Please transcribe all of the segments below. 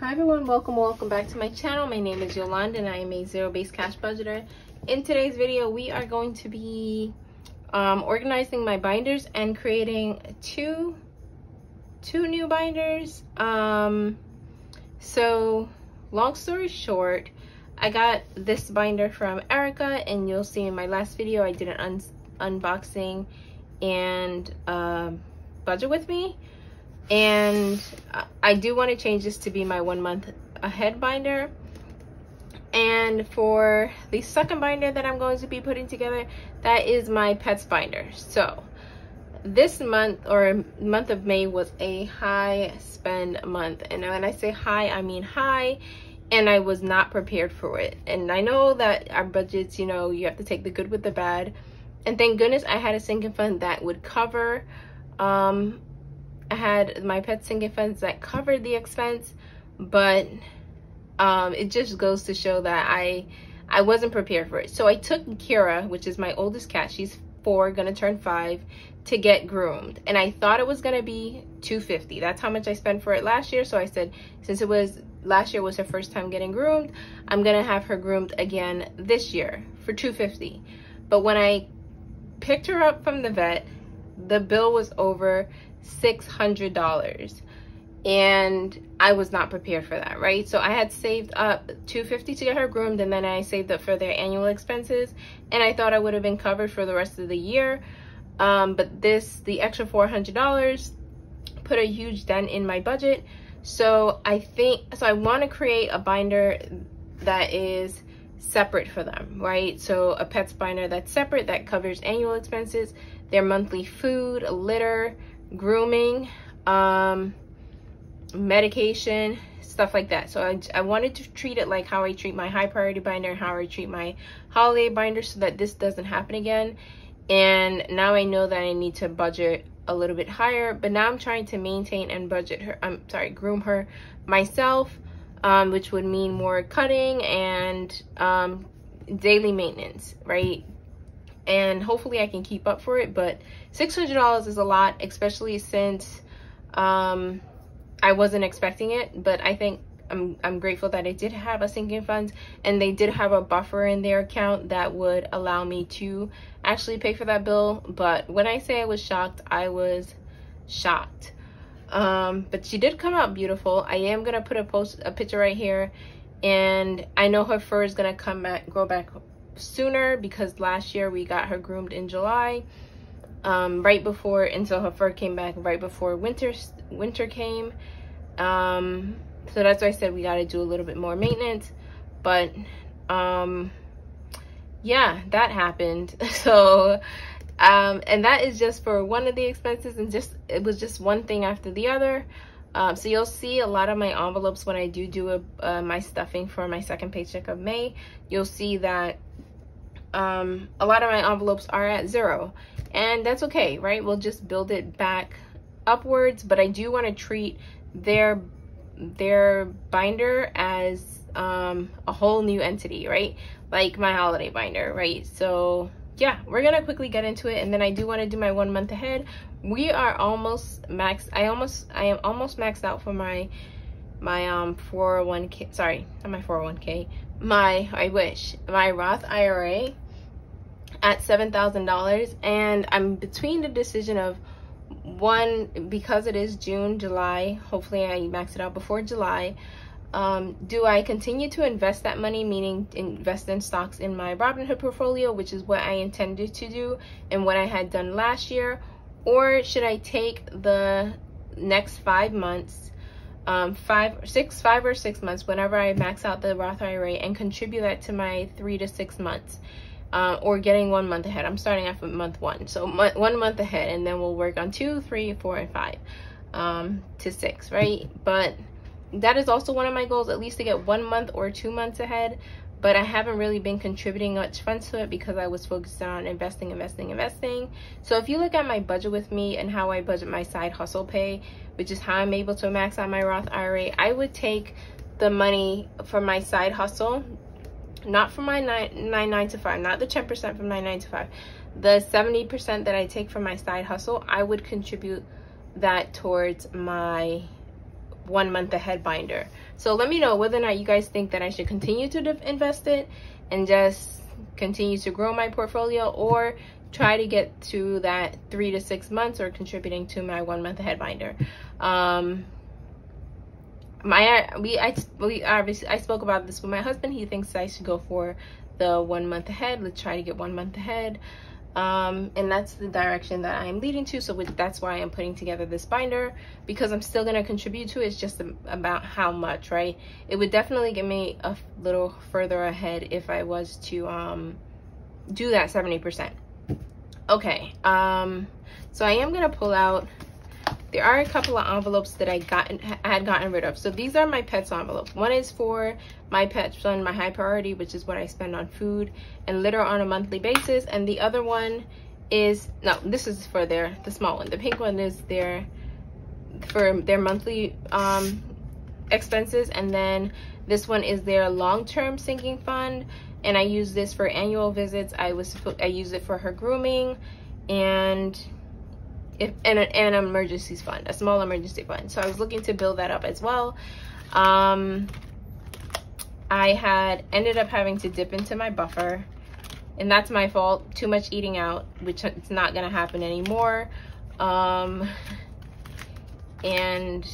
Hi everyone, welcome, welcome back to my channel. My name is Yolande and I am a zero-based cash budgeter. In today's video, we are going to be um, organizing my binders and creating two, two new binders. Um, so, long story short, I got this binder from Erica and you'll see in my last video, I did an un unboxing and uh, budget with me and I do want to change this to be my one month ahead binder. And for the second binder that I'm going to be putting together that is my pets binder. So this month or month of May was a high spend month. And when I say high I mean high and I was not prepared for it. And I know that our budgets you know you have to take the good with the bad. And thank goodness I had a sinking fund that would cover um, I had my pet sinking funds that covered the expense, but um, it just goes to show that I I wasn't prepared for it. So I took Kira, which is my oldest cat, she's four, gonna turn five, to get groomed. And I thought it was gonna be 250. That's how much I spent for it last year. So I said, since it was last year was her first time getting groomed, I'm gonna have her groomed again this year for 250. But when I picked her up from the vet, the bill was over $600 and I was not prepared for that, right? So I had saved up 250 to get her groomed and then I saved up for their annual expenses and I thought I would have been covered for the rest of the year. Um, but this, the extra $400 put a huge dent in my budget. So I think, so I want to create a binder that is separate for them, right? So a pets binder that's separate that covers annual expenses, their monthly food, litter, grooming, um, medication, stuff like that. So I, I wanted to treat it like how I treat my high priority binder, how I treat my holiday binder so that this doesn't happen again. And now I know that I need to budget a little bit higher, but now I'm trying to maintain and budget her, I'm sorry, groom her myself, um, which would mean more cutting and um, daily maintenance, right? And hopefully I can keep up for it. But $600 is a lot, especially since um, I wasn't expecting it. But I think I'm, I'm grateful that I did have a sinking fund and they did have a buffer in their account that would allow me to actually pay for that bill. But when I say I was shocked, I was shocked. Um, but she did come out beautiful. I am gonna put a post a picture right here and I know her fur is gonna come back grow back sooner because last year we got her groomed in July um, right before until her fur came back right before winter winter came. Um, so that's why I said we got to do a little bit more maintenance but um, yeah that happened. So um, and that is just for one of the expenses and just it was just one thing after the other. Um, so you'll see a lot of my envelopes when I do do a, uh, my stuffing for my second paycheck of May. You'll see that um, a lot of my envelopes are at zero and that's okay, right? We'll just build it back upwards, but I do want to treat their their binder as um, a whole new entity, right? Like my holiday binder, right? So yeah, we're gonna quickly get into it and then I do want to do my one month ahead. We are almost max, I almost, I am almost maxed out for my my um 401k sorry not my 401k my i wish my roth ira at seven thousand dollars and i'm between the decision of one because it is june july hopefully i max it out before july um, do i continue to invest that money meaning invest in stocks in my robinhood portfolio which is what i intended to do and what i had done last year or should i take the next five months um, five, six, five or six months whenever I max out the Roth IRA and contribute that to my three to six months. Uh, or getting one month ahead. I'm starting off with month one. So one month ahead and then we'll work on two, three, four, and five um, to six, right? But that is also one of my goals, at least to get one month or two months ahead but I haven't really been contributing much funds to it because I was focused on investing, investing, investing. So if you look at my budget with me and how I budget my side hustle pay, which is how I'm able to max out my Roth IRA, I would take the money from my side hustle, not from my nine, nine, nine to five, not the 10% from nine, nine to five, the 70% that I take from my side hustle, I would contribute that towards my one month ahead binder. So let me know whether or not you guys think that I should continue to invest it and just continue to grow my portfolio or try to get to that three to six months or contributing to my one month ahead binder. Um, my we I we obviously I spoke about this with my husband. He thinks I should go for the one month ahead. Let's try to get one month ahead. Um, and that's the direction that I'm leading to. So that's why I'm putting together this binder because I'm still going to contribute to it. It's just about how much, right? It would definitely get me a little further ahead if I was to um, do that 70%. Okay, um, so I am going to pull out there are a couple of envelopes that I got I had gotten rid of. So these are my pets envelopes. One is for my pet fund, my high priority, which is what I spend on food and litter on a monthly basis. And the other one is no, this is for their the small one. The pink one is their for their monthly um expenses and then this one is their long-term sinking fund and I use this for annual visits. I was I use it for her grooming and if, and an emergency fund, a small emergency fund. So I was looking to build that up as well. Um, I had ended up having to dip into my buffer and that's my fault. Too much eating out, which it's not gonna happen anymore. Um, and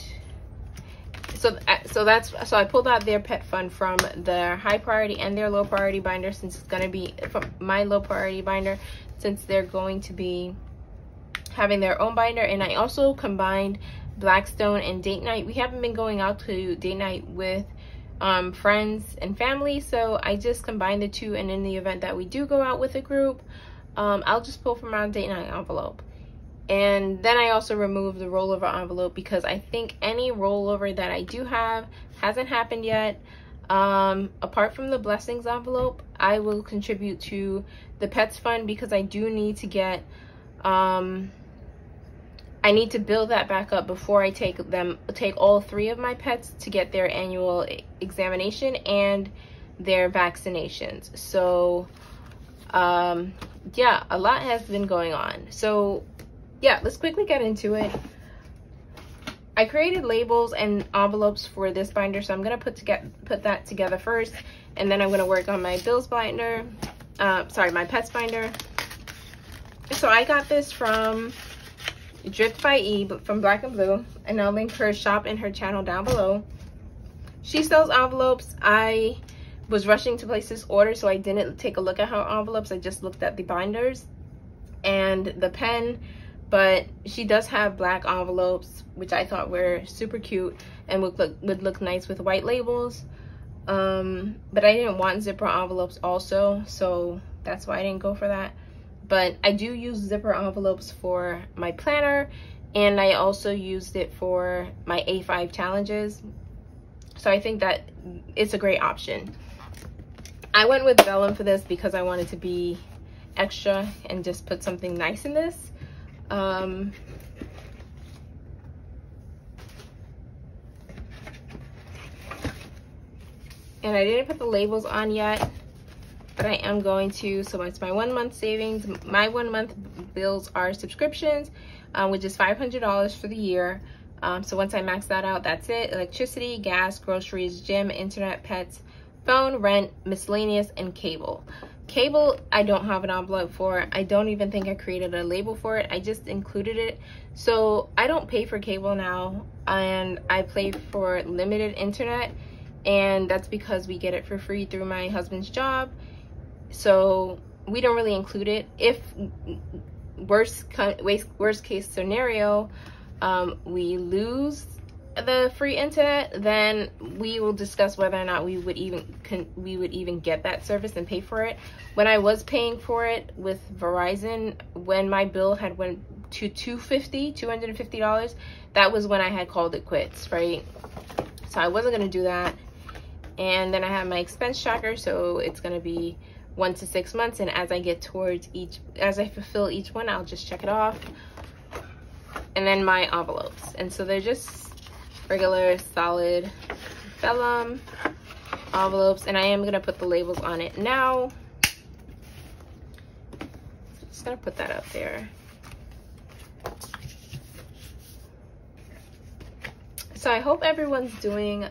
so so that's so I pulled out their pet fund from their high priority and their low priority binder since it's gonna be my low priority binder since they're going to be having their own binder and I also combined Blackstone and date night. We haven't been going out to date night with um, friends and family so I just combined the two and in the event that we do go out with a group um, I'll just pull from our date night envelope. And then I also removed the rollover envelope because I think any rollover that I do have hasn't happened yet. Um, apart from the blessings envelope, I will contribute to the pets fund because I do need to get um, I need to build that back up before I take them, take all three of my pets to get their annual examination and their vaccinations. So, um, yeah, a lot has been going on. So, yeah, let's quickly get into it. I created labels and envelopes for this binder, so I'm gonna put to get put that together first, and then I'm gonna work on my bills binder. Uh, sorry, my pets binder. So I got this from Dripped by E, from Black and Blue. And I'll link her shop and her channel down below. She sells envelopes. I was rushing to place this order, so I didn't take a look at her envelopes. I just looked at the binders and the pen. But she does have black envelopes, which I thought were super cute and would look, would look nice with white labels. Um, but I didn't want zipper envelopes also, so that's why I didn't go for that but I do use zipper envelopes for my planner and I also used it for my A5 challenges. So I think that it's a great option. I went with vellum for this because I wanted to be extra and just put something nice in this. Um, and I didn't put the labels on yet but I am going to. So it's my one month savings. My one month bills are subscriptions, um, which is $500 for the year. Um, so once I max that out, that's it. Electricity, gas, groceries, gym, internet, pets, phone, rent, miscellaneous, and cable. Cable, I don't have an envelope for. I don't even think I created a label for it. I just included it. So I don't pay for cable now, and I pay for limited internet, and that's because we get it for free through my husband's job so we don't really include it. If worst worst case scenario um, we lose the free internet then we will discuss whether or not we would even we would even get that service and pay for it. When i was paying for it with verizon when my bill had went to 250 250 dollars that was when i had called it quits right? So i wasn't going to do that. And then i have my expense tracker so it's going to be one to six months and as I get towards each as I fulfill each one I'll just check it off. And then my envelopes. And so they're just regular solid vellum envelopes and I am gonna put the labels on it now. Just gonna put that up there. So I hope everyone's doing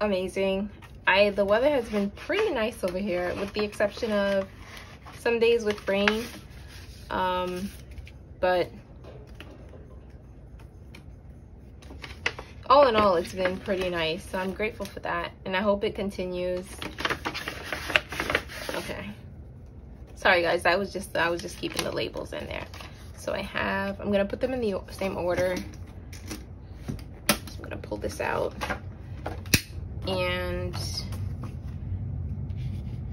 amazing. I the weather has been pretty nice over here with the exception of some days with rain. Um, but all in all, it's been pretty nice. So I'm grateful for that. And I hope it continues. Okay. Sorry guys, I was just I was just keeping the labels in there. So I have, I'm gonna put them in the same order. I'm gonna pull this out. And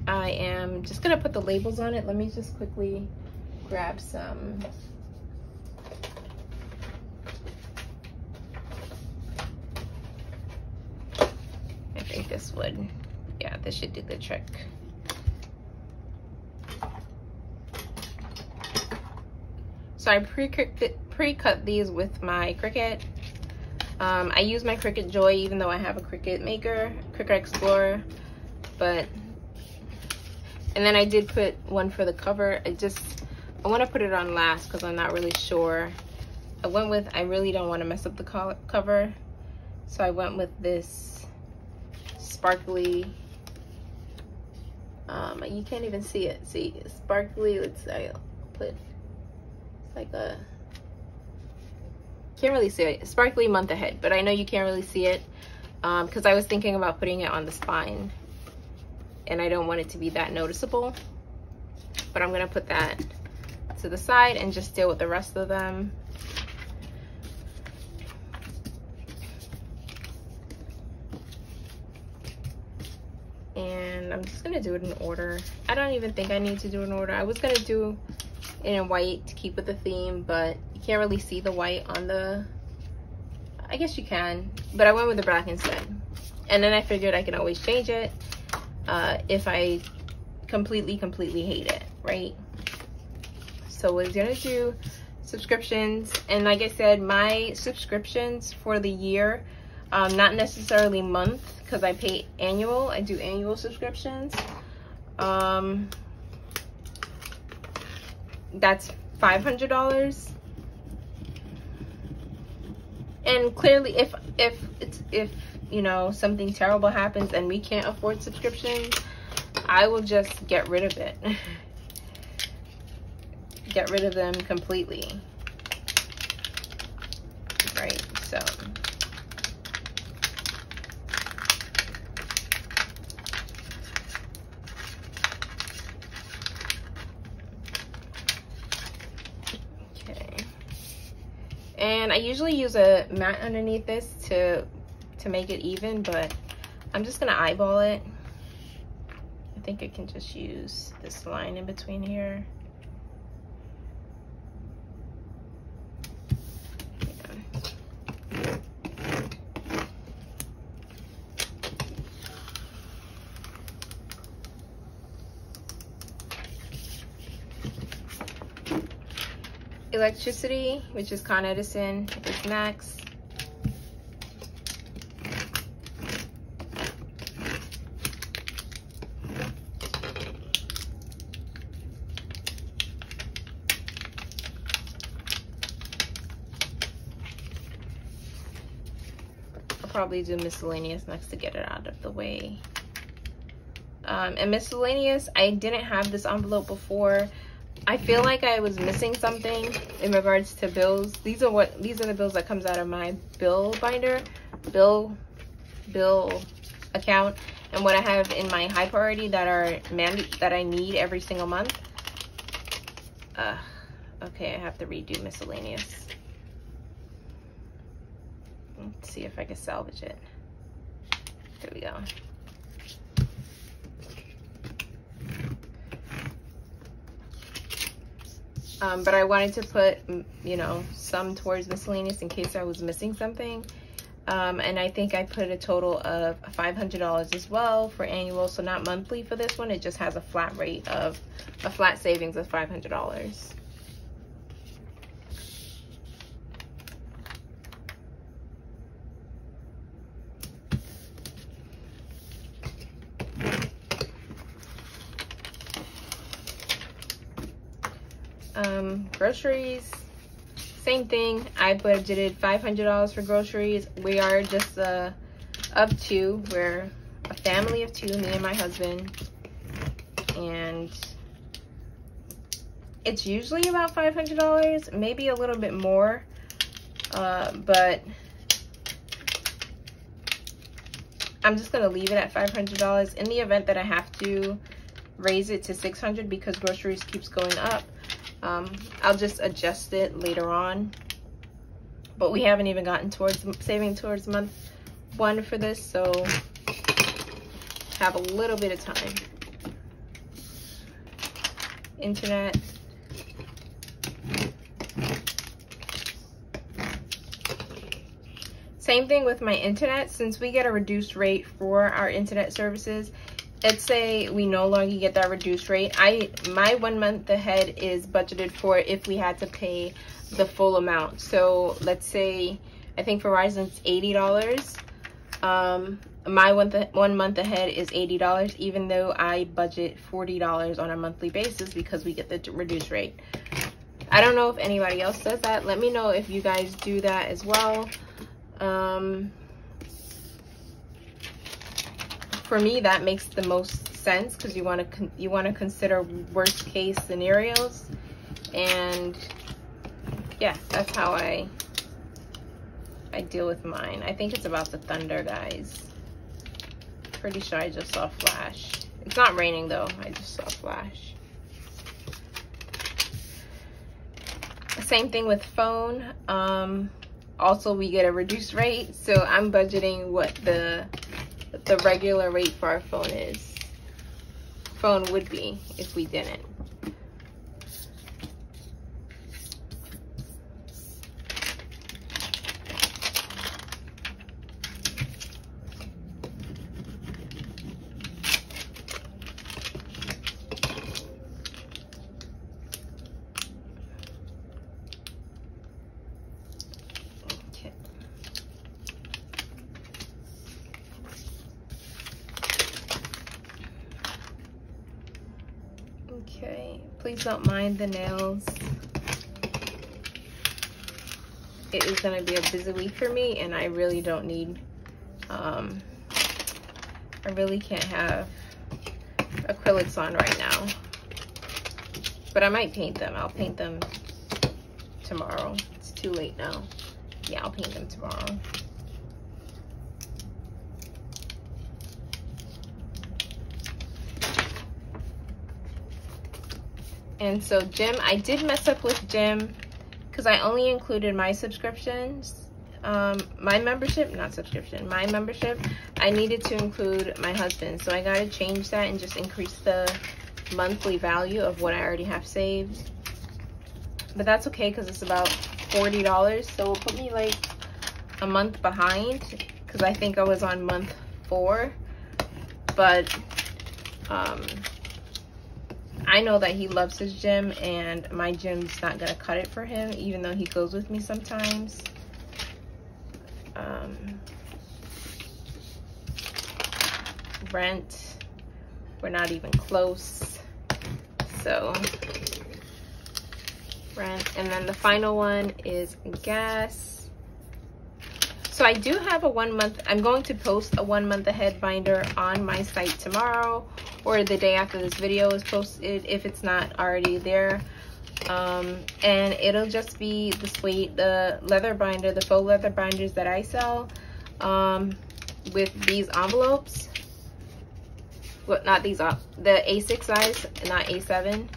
I am just gonna put the labels on it. Let me just quickly grab some I think this would, yeah, this should do the trick. So I pre-cut pre these with my Cricut. Um, I use my Cricut Joy even though I have a Cricut Maker, Cricut Explorer, but, and then I did put one for the cover. I just, I want to put it on last because I'm not really sure. I went with, I really don't want to mess up the cover, so I went with this sparkly, um, you can't even see it, see, sparkly, let's I'll put like a can't really see it. Sparkly month ahead but i know you can't really see it because um, i was thinking about putting it on the spine and i don't want it to be that noticeable. But i'm gonna put that to the side and just deal with the rest of them. And i'm just gonna do it in order. I don't even think i need to do an order. I was gonna do in white to keep with the theme, but you can't really see the white on the, I guess you can, but I went with the black instead. And then I figured I can always change it uh, if I completely, completely hate it, right? So we're gonna do subscriptions. And like I said, my subscriptions for the year, um, not necessarily month, because I pay annual, I do annual subscriptions. Um, that's $500 and clearly if if it's if you know something terrible happens and we can't afford subscriptions i will just get rid of it. Get rid of them completely. Right so and I usually use a mat underneath this to to make it even but I'm just gonna eyeball it. I think I can just use this line in between here Electricity, which is Con Edison, is next. I'll probably do miscellaneous next to get it out of the way. Um, and miscellaneous, I didn't have this envelope before. I feel like I was missing something in regards to bills. These are what these are the bills that comes out of my bill binder, bill bill account, and what I have in my high priority that are man that I need every single month. Uh, okay, I have to redo miscellaneous. Let's see if I can salvage it. There we go. Um, but I wanted to put, you know, some towards miscellaneous in case I was missing something. Um, and I think I put a total of $500 as well for annual, so not monthly for this one. It just has a flat rate of, a flat savings of $500. Groceries same thing. I budgeted $500 for groceries. We are just uh, of two. We're a family of two, me and my husband. And it's usually about $500, maybe a little bit more. Uh, but I'm just gonna leave it at $500 in the event that I have to raise it to 600 because groceries keeps going up. Um, I'll just adjust it later on. But we haven't even gotten towards saving towards month one for this, so have a little bit of time. Internet. Same thing with my internet. Since we get a reduced rate for our internet services, let's say we no longer get that reduced rate. I My one month ahead is budgeted for if we had to pay the full amount. So let's say, I think Verizon's $80. Um, my one, one month ahead is $80, even though I budget $40 on a monthly basis because we get the reduced rate. I don't know if anybody else does that. Let me know if you guys do that as well. Um, for me, that makes the most sense because you want to you want to consider worst case scenarios, and yeah, that's how I I deal with mine. I think it's about the thunder, guys. Pretty sure I just saw flash. It's not raining though. I just saw flash. Same thing with phone. Um, also, we get a reduced rate. So I'm budgeting what the the regular rate for our phone is. Phone would be if we didn't. Okay, please don't mind the nails. It is gonna be a busy week for me and I really don't need, um, I really can't have acrylics on right now. But I might paint them. I'll paint them tomorrow. It's too late now. Yeah, I'll paint them tomorrow. And so gym, I did mess up with gym because I only included my subscriptions. Um, my membership, not subscription, my membership, I needed to include my husband. So I got to change that and just increase the monthly value of what I already have saved. But that's okay because it's about $40. So it'll put me like a month behind because I think I was on month four. But um, I know that he loves his gym and my gym's not gonna cut it for him even though he goes with me sometimes. Um, rent, we're not even close. So rent. And then the final one is gas. So I do have a one month, I'm going to post a one month ahead binder on my site tomorrow or the day after this video is posted if it's not already there. Um, and it'll just be the sweet, the leather binder, the faux leather binders that I sell um, with these envelopes. Well, not these, uh, the A6 size, not A7.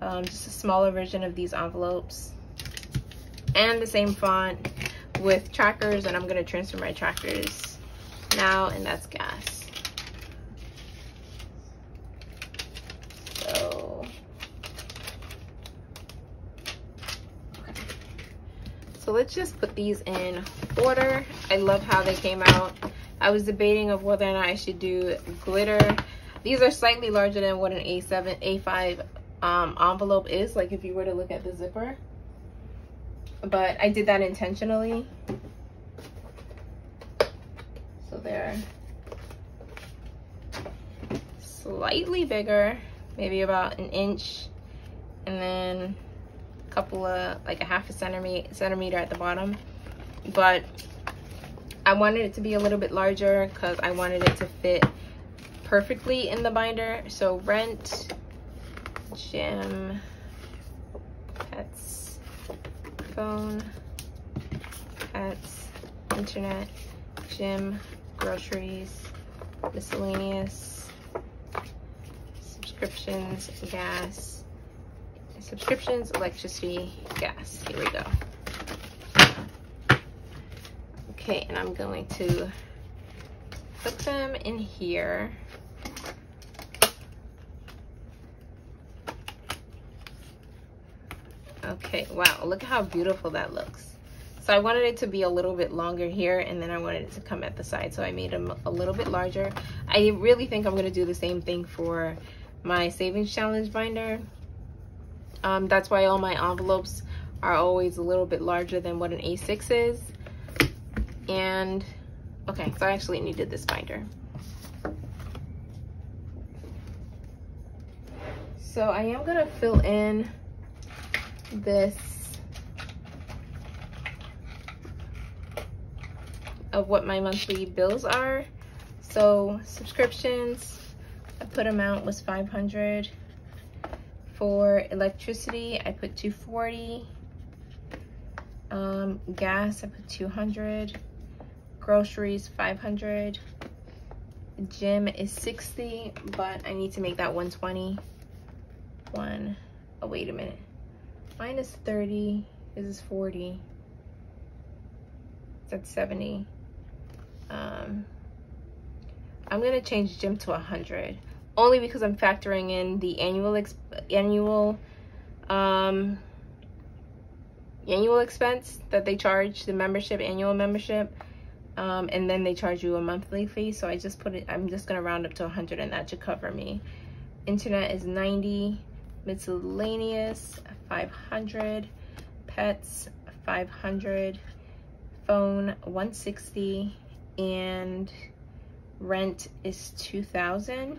Um, just a smaller version of these envelopes. And the same font with trackers and I'm gonna transfer my trackers now and that's gas. So, okay. so let's just put these in order. I love how they came out. I was debating of whether or not I should do glitter. These are slightly larger than what an A7, A5 um, envelope is, like if you were to look at the zipper but I did that intentionally. So they're slightly bigger, maybe about an inch, and then couple of like a half a centimeter centimeter at the bottom. But I wanted it to be a little bit larger because I wanted it to fit perfectly in the binder. So rent gym pets phone pets internet gym groceries miscellaneous subscriptions gas subscriptions, electricity, gas. Here we go. Okay, and I'm going to put them in here. Okay, wow, look how beautiful that looks. So I wanted it to be a little bit longer here and then I wanted it to come at the side. So I made them a little bit larger. I really think I'm gonna do the same thing for my savings challenge binder. Um, that's why all my envelopes are always a little bit larger than what an A6 is. And, okay, so I actually needed this binder. So I am gonna fill in this of what my monthly bills are. So subscriptions, I put amount was 500. For electricity, I put 240. Um, gas, I put 200. Groceries, 500. Gym is 60, but I need to make that 120. One, oh, wait a minute. Minus 30, this is 40. That's 70. Um, I'm gonna change gym to 100 only because I'm factoring in the annual annual um, annual expense that they charge, the membership, annual membership. Um, and then they charge you a monthly fee. So I just put it, I'm just gonna round up to 100 and that should cover me. Internet is 90, miscellaneous 500, pets 500, phone 160, and rent is 2000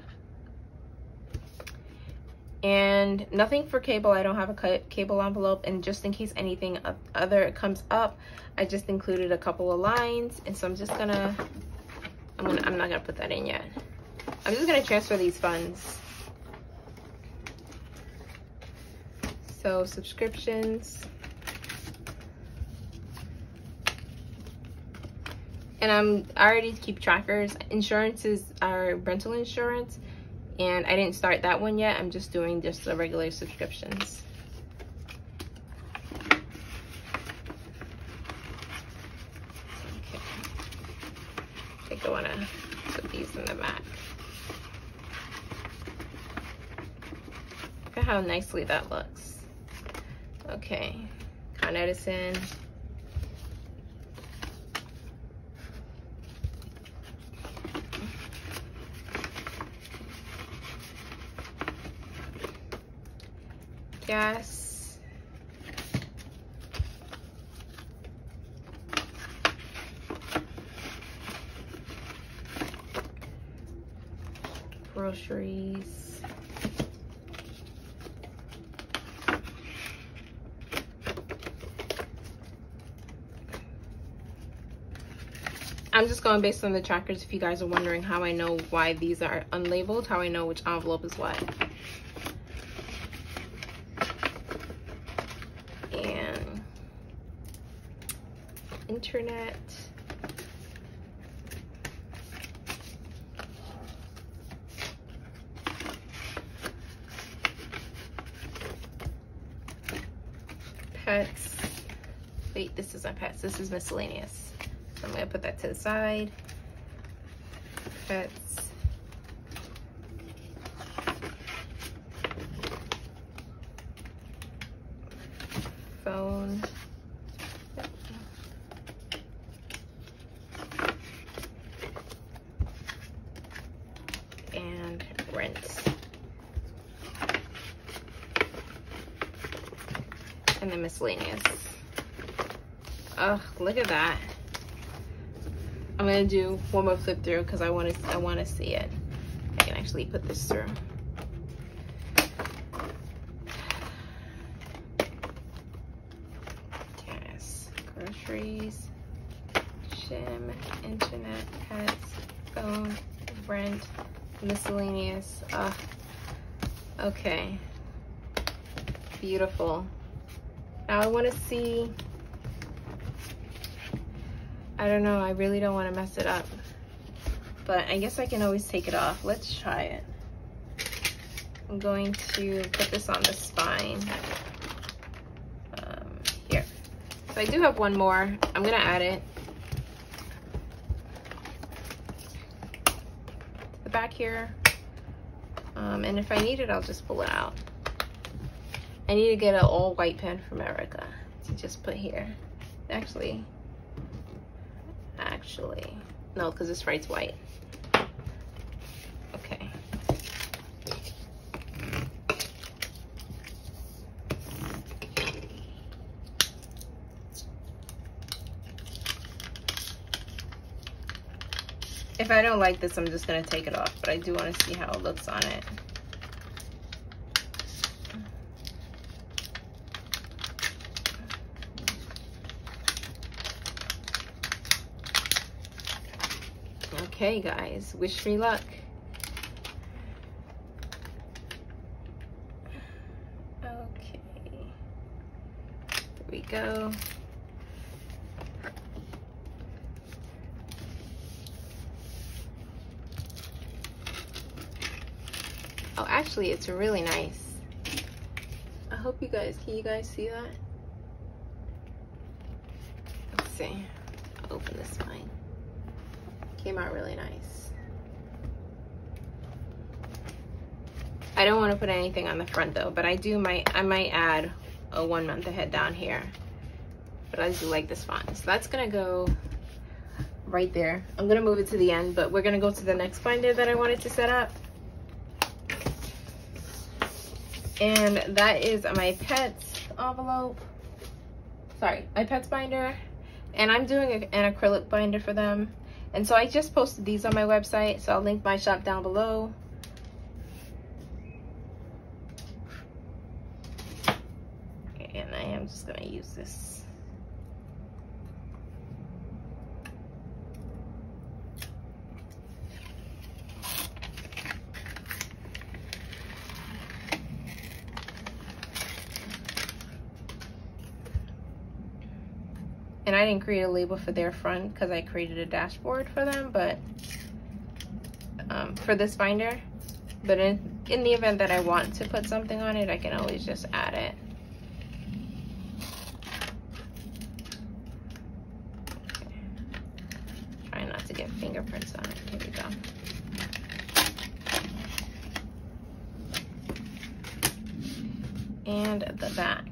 and nothing for cable. I don't have a cable envelope. And just in case anything other comes up i just included a couple of lines. And so i'm just gonna i'm gonna i'm not gonna put that in yet. I'm just gonna transfer these funds. So subscriptions. And i'm i already keep trackers. Insurances are rental insurance and I didn't start that one yet. I'm just doing just the regular subscriptions. Okay. I think I want to put these in the back. Look at how nicely that looks. Okay, Con Edison. Gas. Groceries. I'm just going based on the trackers if you guys are wondering how I know why these are unlabeled, how I know which envelope is what. internet. Pets. Wait, this is my pets. This is miscellaneous. So I'm to put that to the side. Pets. Phone. And. And then miscellaneous. Oh, look at that. I'm gonna do one more flip through because I want to I want to see it. I can actually put this through. groceries, gym, internet, pets, phone, rent, miscellaneous. Uh, okay. Beautiful. Now I want to see. I don't know. I really don't want to mess it up. But I guess I can always take it off. Let's try it. I'm going to put this on the spine. Um, here. So I do have one more. I'm going to add it. To The back here. Um, and if I need it, I'll just pull it out. I need to get an all white pen from Erica to just put here. Actually, actually, no, because this writes white. Okay. If I don't like this, I'm just gonna take it off, but I do wanna see how it looks on it. Okay, guys, wish me luck. Okay, here we go. Oh, actually, it's really nice. I hope you guys, can you guys see that? Let's see. I'll open this spine. Came out really nice. I don't want to put anything on the front though, but I do might I might add a one month ahead down here. But I do like this font. So that's gonna go right there. I'm gonna move it to the end, but we're gonna go to the next binder that I wanted to set up. And that is my pets envelope. Sorry, my pets binder. And I'm doing an acrylic binder for them. And so I just posted these on my website. So I'll link my shop down below. And I am just gonna use this. and I didn't create a label for their front because I created a dashboard for them, but um, for this binder. But in, in the event that I want to put something on it, I can always just add it. Okay. Try not to get fingerprints on it. Here we go. And the back.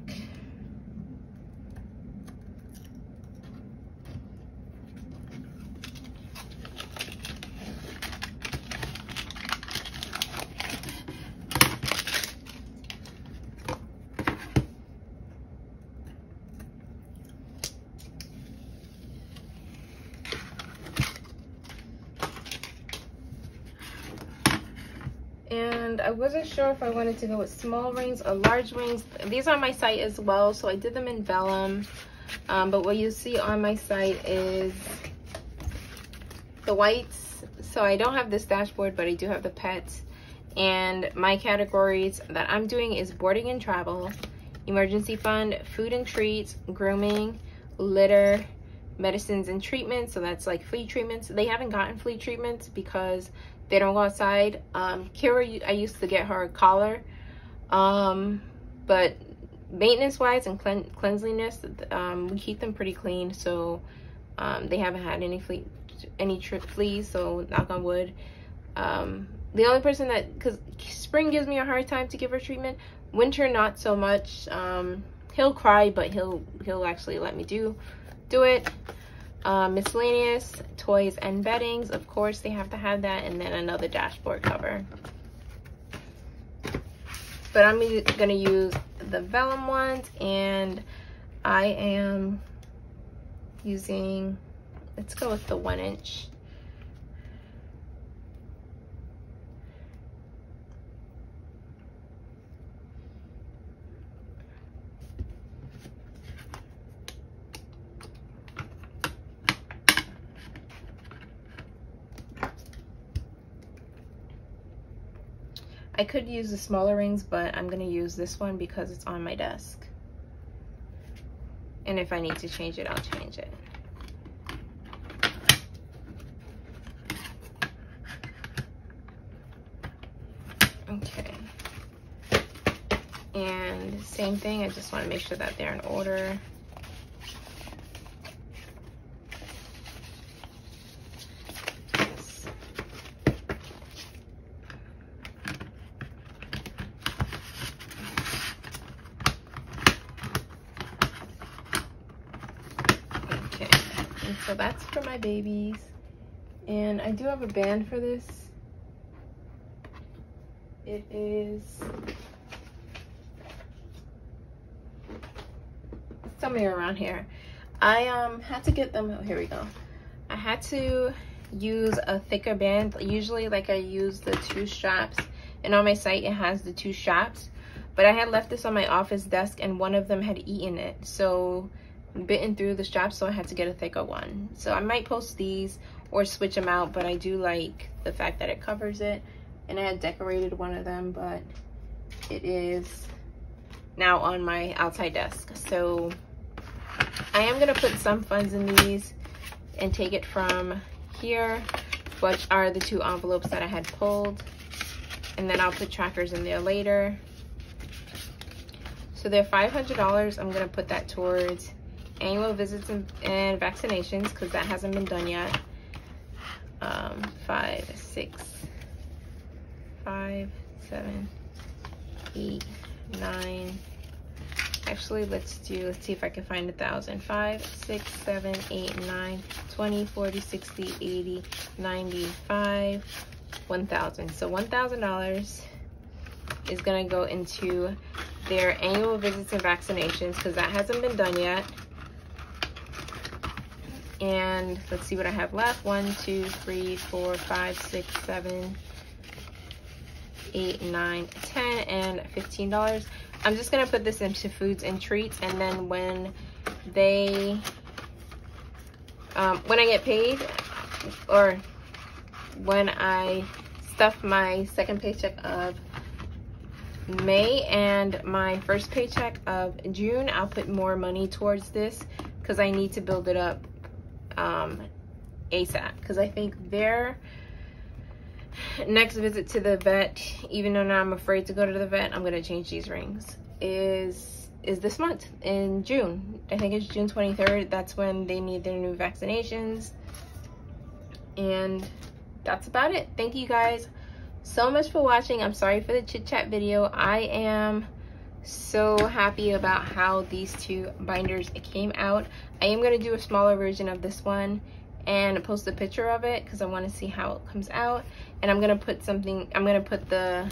And I wasn't sure if I wanted to go with small rings or large rings. These are on my site as well, so I did them in vellum. Um, but what you see on my site is the whites. So I don't have this dashboard, but I do have the pets. And my categories that I'm doing is boarding and travel, emergency fund, food and treats, grooming, litter, medicines and treatments. So that's like flea treatments. They haven't gotten flea treatments because they don't go outside. Um, Kira, I used to get her a collar, um, but maintenance-wise and clean cleanliness, um, we keep them pretty clean, so um, they haven't had any flea, any fleas. So knock on wood. Um, the only person that, because spring gives me a hard time to give her treatment, winter not so much. Um, he'll cry, but he'll he'll actually let me do do it. Uh, miscellaneous toys and beddings of course they have to have that and then another dashboard cover. But i'm gonna use the vellum ones and i am using let's go with the one inch I could use the smaller rings, but I'm gonna use this one because it's on my desk. And if I need to change it, I'll change it. Okay. And same thing, I just wanna make sure that they're in order. So that's for my babies. And I do have a band for this. It is somewhere around here. I um had to get them oh here we go. I had to use a thicker band. Usually like I use the two straps and on my site it has the two straps but I had left this on my office desk and one of them had eaten it. So bitten through the straps so I had to get a thicker one. So I might post these or switch them out but I do like the fact that it covers it and I had decorated one of them but it is now on my outside desk. So I am going to put some funds in these and take it from here which are the two envelopes that I had pulled and then I'll put trackers in there later. So they're $500. I'm going to put that towards annual visits and, and vaccinations because that hasn't been done yet. Um, five, six, five, seven, eight, nine. Actually, let's do, let's see if I can find a thousand. Five, six, seven, eight, nine, 20, 40, 60, 80, 95, 1,000. So $1,000 is gonna go into their annual visits and vaccinations because that hasn't been done yet and let's see what I have left. One, two, three, four, five, six, seven, eight, nine, ten, and fifteen dollars. I'm just gonna put this into foods and treats, and then when they, um, when I get paid, or when I stuff my second paycheck of May and my first paycheck of June, I'll put more money towards this because I need to build it up um, ASAP because I think their next visit to the vet, even though now I'm afraid to go to the vet, I'm gonna change these rings, is is this month in June. I think it's June 23rd. That's when they need their new vaccinations. And that's about it. Thank you guys so much for watching. I'm sorry for the chit chat video. I am so happy about how these two binders came out. I am going to do a smaller version of this one and post a picture of it because i want to see how it comes out. And i'm going to put something i'm going to put the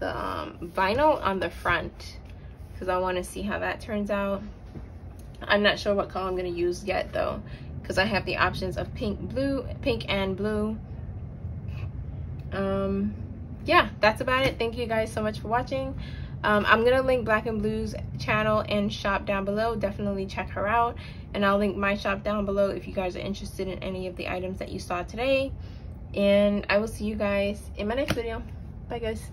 the um, vinyl on the front because i want to see how that turns out. I'm not sure what color i'm going to use yet though because i have the options of pink blue pink and blue. Um yeah that's about it. Thank you guys so much for watching um, I'm gonna link Black and Blue's channel and shop down below. Definitely check her out. And I'll link my shop down below if you guys are interested in any of the items that you saw today. And I will see you guys in my next video. Bye guys.